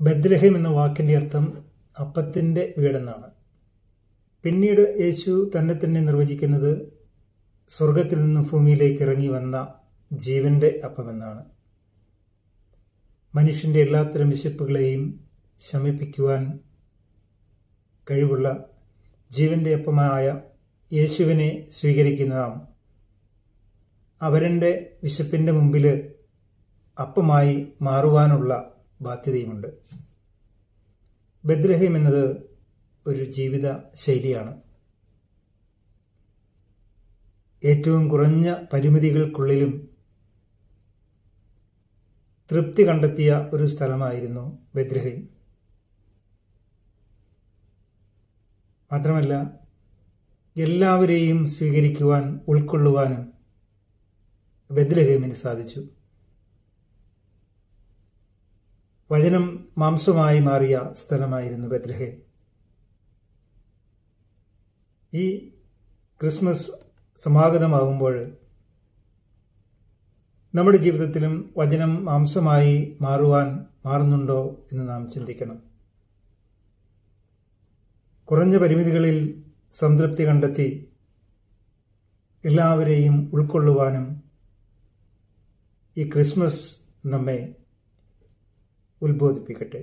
ബദ്രഹം എന്ന വാക്കിന്റെ അർത്ഥം അപ്പത്തിന്റെ വീടെന്നാണ്. പിന്നീട് യേശു തന്നെ തന്നെ നിർവചിക്കുന്നത് സ്വർഗത്തിൽ നിന്നും ഭൂമിയിലേക്ക് ഇറങ്ങി വന്ന ജീവന്റെ അപ്പമെന്നാണ്. മനുഷ്യന്റെ എല്ലാത്തരം വിശപ്പുകളെയും ശമിപ്പിക്കുവാൻ കഴിവുള്ള ജീവന്റെ അപ്പമായ യേശുവിനെ സ്വീകരിക്കുന്നതാം. അവരന്റെ വിശപ്പിന്റെ മുമ്പിൽ അപ്പമായി മാറുവാനുള്ള ബാധ്യതയുമുണ്ട്. ബദ്രഹീം എന്നത് ഒരു ജീവിത ശൈലിയാണ്. ഏറ്റവും കുറഞ്ഞ പരിമിതികൾക്കുള്ളിലും തൃപ്തി കണ്ടെത്തിയ ഒരു സ്ഥലമായിരുന്നു ബദ്രഹീം. മാത്രമല്ല എല്ലാവരെയും സ്വീകരിക്കുവാൻ ഉൾക്കൊള്ളുവാനും ബദ്രഹീമിന് സാധിച്ചു. വചനം മാംസമായി മാറിയ സ്ഥലമായിരുന്നു ബദ്രഹേം ഈ ക്രിസ്മസ് സമാഗതമാകുമ്പോൾ നമ്മുടെ ജീവിതത്തിലും വചനം മാംസമായി മാറുവാൻ മാറുന്നുണ്ടോ എന്ന് നാം ചിന്തിക്കണം. കുറഞ്ഞ പരിമിതികളിൽ സംതൃപ്തി കണ്ടെത്തി എല്ലാവരെയും ഉൾക്കൊള്ളുവാനും ഈ ക്രിസ്മസ് നമ്മെ ഉത്ബോധിപ്പിക്കട്ടെ